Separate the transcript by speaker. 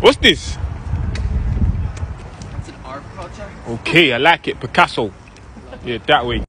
Speaker 1: What's this?
Speaker 2: It's an art project.
Speaker 1: Okay, I like it. Picasso. Yeah, that way.